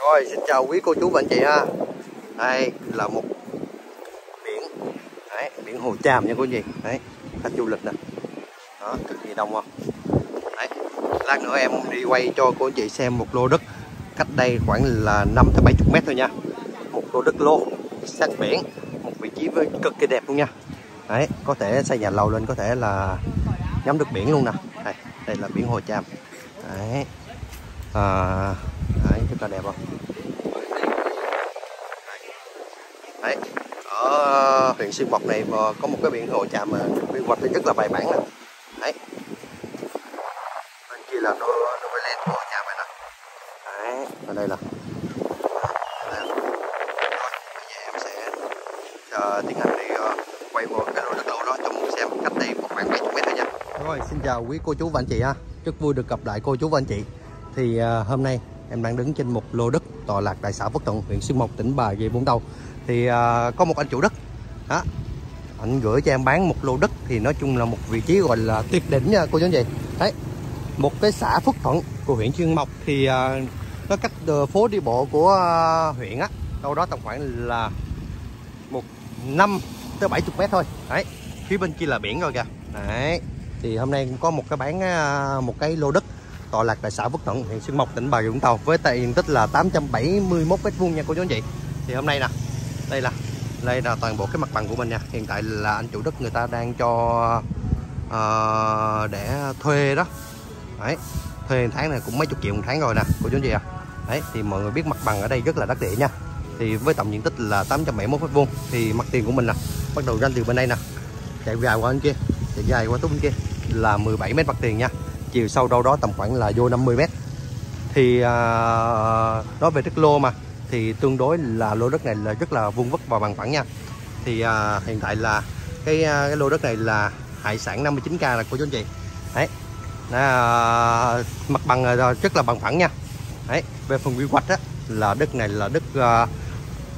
Rồi, xin chào quý cô chú và anh chị ha. Đây là một biển, Đấy, biển Hồ Tràm nha cô anh chị. Đấy, khách du lịch nè. Đó, cực kỳ đông không? Đấy, lát nữa em đi quay cho cô anh chị xem một lô đất cách đây khoảng là 5 tới 70 mét thôi nha. Một lô đất lô sát biển, một vị trí với cực kỳ đẹp luôn nha. Đấy, có thể xây nhà lầu lên có thể là ngắm được biển luôn nè. Đây, đây là biển Hồ Tràm. Đấy. À, là đẹp không? Đấy, ở huyện Xuyên Mộc này có một cái biển hồ tràm mà quy hoạch rất là bài bản nè. Đấy. Bên kia là nó nó mới lên hồ tràm này nè. Đấy, ở đây là giờ em sẽ tiến hành đi uh, quay một cái lô đất lộ đó cho người xem cách đây một khoảng 70 mét thôi nha. Rồi, xin chào quý cô chú và anh chị ha. Rất vui được gặp lại cô chú và anh chị. Thì uh, hôm nay em đang đứng trên một lô đất tọa lạc tại xã Phước Thuận, huyện Xuyên Mộc, tỉnh Bà Rịa Vũng Tàu. Thì à, có một anh chủ đất, đó, anh gửi cho em bán một lô đất thì nói chung là một vị trí gọi là tuyệt đỉnh nha cô chú anh chị. Đấy, một cái xã Phước Thuận của huyện Xuyên Mộc thì à, nó cách ờ, phố đi bộ của à, huyện á, đâu đó tầm khoảng là một năm tới 70 mét thôi. Đấy, phía bên kia là biển rồi kìa. Đấy, thì hôm nay cũng có một cái bán à, một cái lô đất tọa lạc tại xã Phước Thuận, huyện Xuyên Mộc, tỉnh Bà Rịa Vũng Tàu với diện tích là 871 m2 nha cô chú anh chị. Thì hôm nay nè, đây là đây là toàn bộ cái mặt bằng của mình nha. Hiện tại là anh chủ đất người ta đang cho uh, để thuê đó. Đấy, thuê tháng này cũng mấy chục triệu một tháng rồi nè, cô chú anh chị à. Đấy, thì mọi người biết mặt bằng ở đây rất là đắt địa nha. Thì với tổng diện tích là 871 m2 thì mặt tiền của mình nè, bắt đầu ranh từ bên đây nè, chạy dài qua bên kia, chạy dài qua bên kia là 17 m mặt tiền nha chiều sâu đâu đó tầm khoảng là vô 50 mét. Thì à, nói về đất lô mà thì tương đối là lô đất này là rất là vuông vức và bằng phẳng nha. Thì à, hiện tại là cái à, cái lô đất này là hải sản 59k là của chú anh chị. Đấy. À, mặt bằng rất là bằng phẳng nha. Đấy. Về phần quy hoạch á là đất này là đất à,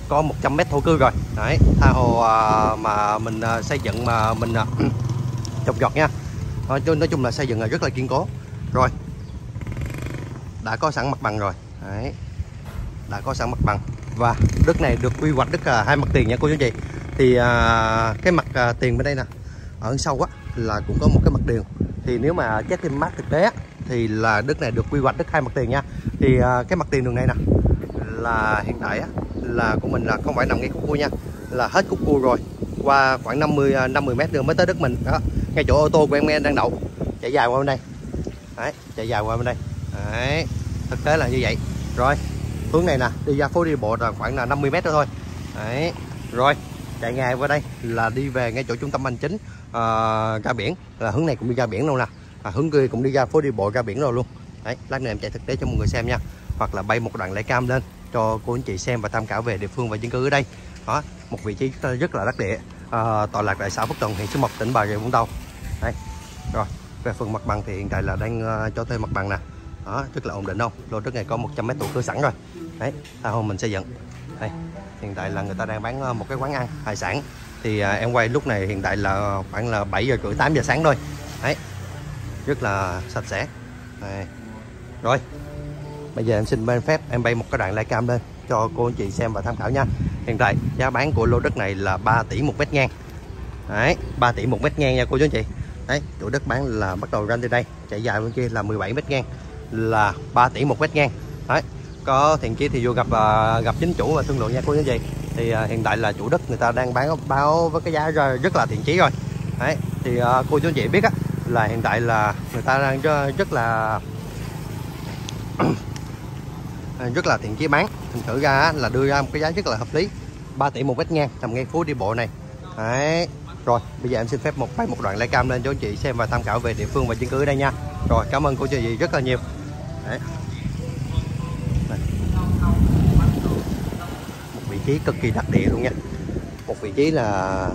có 100 mét thổ cư rồi. Đấy. Tha hồ à, mà mình à, xây dựng mà mình à, trồng giọt nha nói, nói chung là xây dựng là rất là kiên cố. Rồi. Đã có sẵn mặt bằng rồi. Đấy. đã có sẵn mặt bằng. Và đất này được quy hoạch đất là hai mặt tiền nha cô chú chị. Thì à, cái mặt à, tiền bên đây nè ở sau á là cũng có một cái mặt đường. Thì nếu mà check thêm mát thực tế á, thì là đất này được quy hoạch đất hai mặt tiền nha. Thì à, cái mặt tiền đường này nè là hiện tại á, là của mình là không phải nằm ngay khúc cua nha là hết khúc cua rồi. Qua khoảng 50 50 à, mét đường mới tới đất mình. Đó ngay chỗ ô tô của em đang đậu. Chạy dài qua bên đây. Đấy chạy dài qua bên đây. Đấy thực tế là như vậy. Rồi hướng này nè đi ra phố đi bộ là khoảng là 50 mét thôi. Đấy rồi chạy ngay qua đây là đi về ngay chỗ trung tâm hành chính ờ, à, ra biển. Là hướng này cũng đi ra biển luôn nè. À, hướng kia cũng đi ra phố đi bộ ra biển rồi luôn. Đấy lát nữa em chạy thực tế cho mọi người xem nha. Hoặc là bay một đoạn lại cam lên cho cô anh chị xem và tham khảo về địa phương và dân cư ở đây. Đó một vị trí rất là đắc địa. À, tọa lạc tại xã Phước Tường, huyện Xuyên Mộc tỉnh Bà Rịa Vũng Tàu đây rồi về phần mặt bằng thì hiện tại là đang uh, cho thuê mặt bằng nè. Đó rất là ổn định không? Lô đất này có 100 mét thổ cư sẵn rồi. Đấy tha hôm mình xây dựng. Đây hiện tại là người ta đang bán uh, một cái quán ăn hải sản. Thì uh, em quay lúc này hiện tại là khoảng là 7 giờ rưỡi 8 giờ sáng thôi. Đấy rất là sạch sẽ. Đây. rồi bây giờ em xin bên phép em bay một cái đoạn livecam lên cho cô anh chị xem và tham khảo nha. Hiện tại giá bán của lô đất này là 3 tỷ một mét ngang. Đấy 3 tỷ một mét ngang nha cô chú anh chị đấy chủ đất bán là bắt đầu ra từ đây. Chạy dài bên kia là 17 mét ngang là 3 tỷ một mét ngang. Đấy có thiện chí thì vô gặp uh, gặp chính chủ và thương lượng nha cô chú gì chị thì uh, hiện tại là chủ đất người ta đang bán báo với cái giá rất là thiện chí rồi. Đấy thì uh, cô chú chị biết á là hiện tại là người ta đang rất là rất là thiện chí bán. Thành thử ra là đưa ra một cái giá rất là hợp lý. 3 tỷ một mét ngang nằm ngay phố đi bộ này. Đấy rồi, bây giờ em xin phép một bay một đoạn lấy cam lên cho anh chị xem và tham khảo về địa phương và chứng cứ đây nha. Rồi, cảm ơn cô chị rất là nhiều. Đấy. Một vị trí cực kỳ đặc địa luôn nha. Một vị trí là,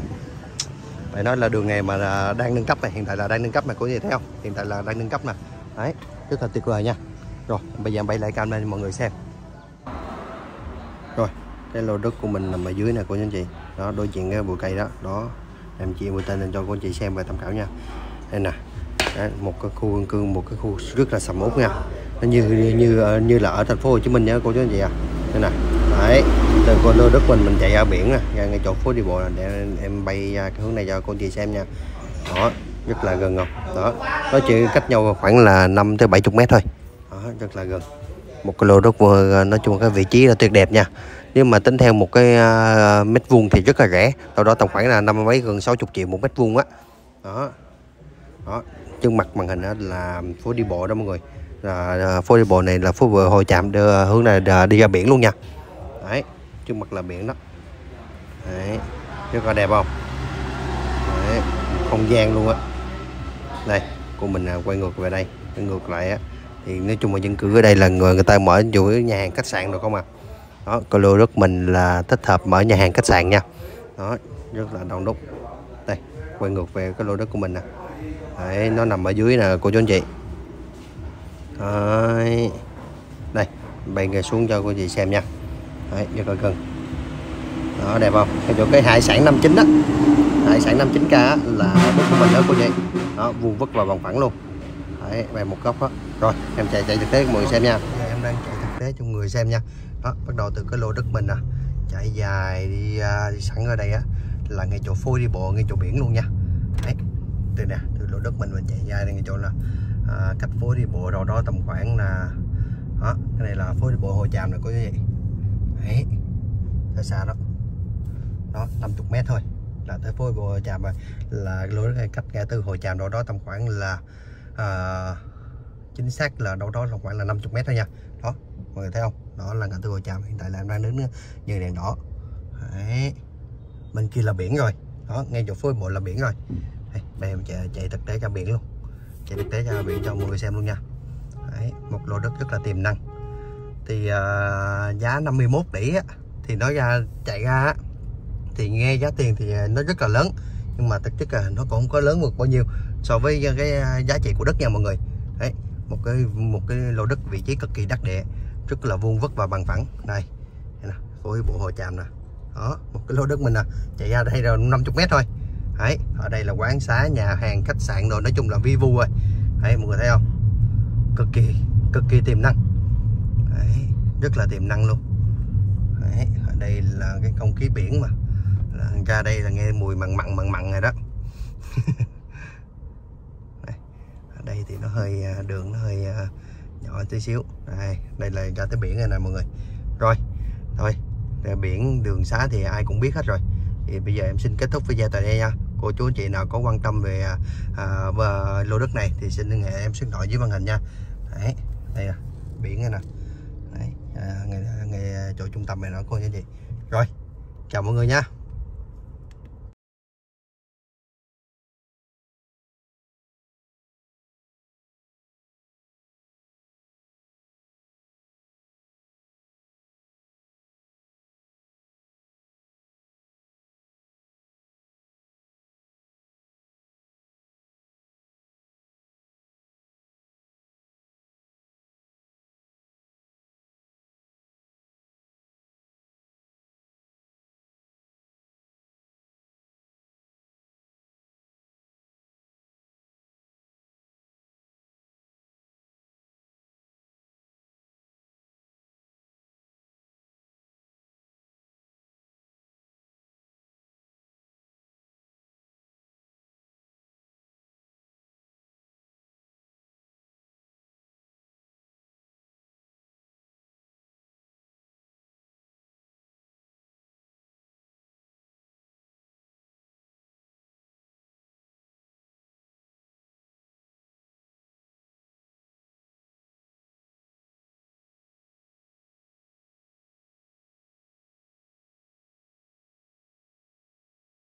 phải nói là đường này mà đang nâng cấp này, hiện tại là đang nâng cấp này cô chị thấy không? Hiện tại là đang nâng cấp nè đấy, rất là tuyệt vời nha. Rồi, bây giờ em bay lại cam lên cho mọi người xem. Rồi, cái lô đất của mình nằm ở dưới này cô anh chị. Đó, đối diện cái bụi cây đó. Đó em chia một tên lên cho cô chị xem và tham khảo nha. Đây nè. Đấy, một cái khu dân cư một cái khu rất là sầm uất nha. Nó như như như ờ, là ở thành phố Hồ Chí Minh nha cô chú anh chị à đây nè. Đấy từ con lô đất mình mình chạy ra biển nè ra ngay chỗ phố đi bộ là để em bay ra cái hướng này cho cô chị xem nha. Đó rất là gần ngọc. Đó nó chỉ cách nhau khoảng là 5 tới 70 mét thôi. Đó rất là gần một cái lô đất nói chung cái vị trí là tuyệt đẹp nha. Nhưng mà tính theo một cái uh, mét vuông thì rất là rẻ. Đâu đó tầm khoảng là năm mấy gần 60 triệu một mét vuông á. Đó. Đó. Trước mặt màn hình đó là phố đi bộ đó mọi người. Là à, phố đi bộ này là phố vừa hồi chạm đưa, hướng này đi ra biển luôn nha. Đấy. Trước mặt là biển đó. Đấy. Rất là đẹp không? Đấy, không gian luôn á. Đây của mình à, quay ngược về đây. Quay ngược lại á thì nói chung là dân cư ở đây là người người ta mở chủ nhà hàng khách sạn được không à. Đó cái lô đất mình là thích hợp mở nhà hàng khách sạn nha. Đó rất là đông đúc. Đây quay ngược về cái lô đất của mình nè. Đấy, nó nằm ở dưới nè cô chú anh chị. Đấy. đây bay người xuống cho cô chị xem nha. Đấy, rất là gần đó đẹp không? Cái chỗ cái hải sản 59 đó hải sản 59k là đất của mình đó cô chị. Đó vuông vức và bằng phẳng luôn. Đấy, về một góc đó rồi em chạy chạy thực tế cho mọi người xem nha. Em đang chạy thực tế cho người xem nha. Đó bắt đầu từ cái lô đất mình nè. Chạy dài đi, uh, đi sẵn ở đây á là ngay chỗ phôi đi bộ ngay chỗ biển luôn nha. Đấy từ nè từ lô đất mình mình chạy dài đây ngay chỗ là à, cách phố đi bộ đâu đó tầm khoảng là đó cái này là phố đi bộ hồ tràm này có gì đấy xa xa đó. Đó 50 mét thôi là tới phố đi bộ hồ tràm rồi. Là lối này cách ngã tư hồ tràm đâu đó tầm khoảng là à, chính xác là đâu đó là khoảng là 50 mét thôi nha. Đó mọi người thấy không? Đó là ngã tư hồ tràm hiện tại là em đang đứng ờ, như đèn đỏ. Đấy bên kia là biển rồi. Đó ngay chỗ phơi đi là biển rồi. Đây, đây em chạy, chạy thực tế ra biển luôn. Chạy thực tế ra biển cho mọi người xem luôn nha. Đấy, một lô đất rất là tiềm năng. Thì uh, giá 51 tỷ á, thì nó ra chạy ra á, thì nghe giá tiền thì nó rất là lớn. Nhưng mà thực chất là nó cũng không có lớn được bao nhiêu so với cái à, giá trị của đất nha mọi người. Đấy, một cái một cái lô đất vị trí cực kỳ đắc địa, rất là vuông vức và bằng phẳng. Đây với bộ hồ tràm nè. Đó, một cái lô đất mình nè, chạy ra đây là 50 mét thôi. Đấy, ở đây là quán xá, nhà hàng, khách sạn rồi nói chung là vi vu rồi. Đấy, mọi người thấy không? Cực kỳ cực kỳ tiềm năng. Đấy, rất là tiềm năng luôn. Đấy, ở đây là cái không khí biển mà. Là ra đây là nghe mùi mặn mặn mặn mặn rồi đó. đây thì nó hơi à, đường nó hơi à, nhỏ tí xíu. Đây đây là ra tới biển này nè mọi người. Rồi thôi biển đường xá thì ai cũng biết hết rồi. Thì bây giờ em xin kết thúc video tại đây nha. Cô chú anh chị nào có quan tâm về à, và lô đất này thì xin liên hệ em số điện thoại dưới màn hình nha. Đấy đây là biển này nè. Đấy à, ngay, ngay à, chỗ trung tâm này nó cô chú chị. Rồi chào mọi người nha.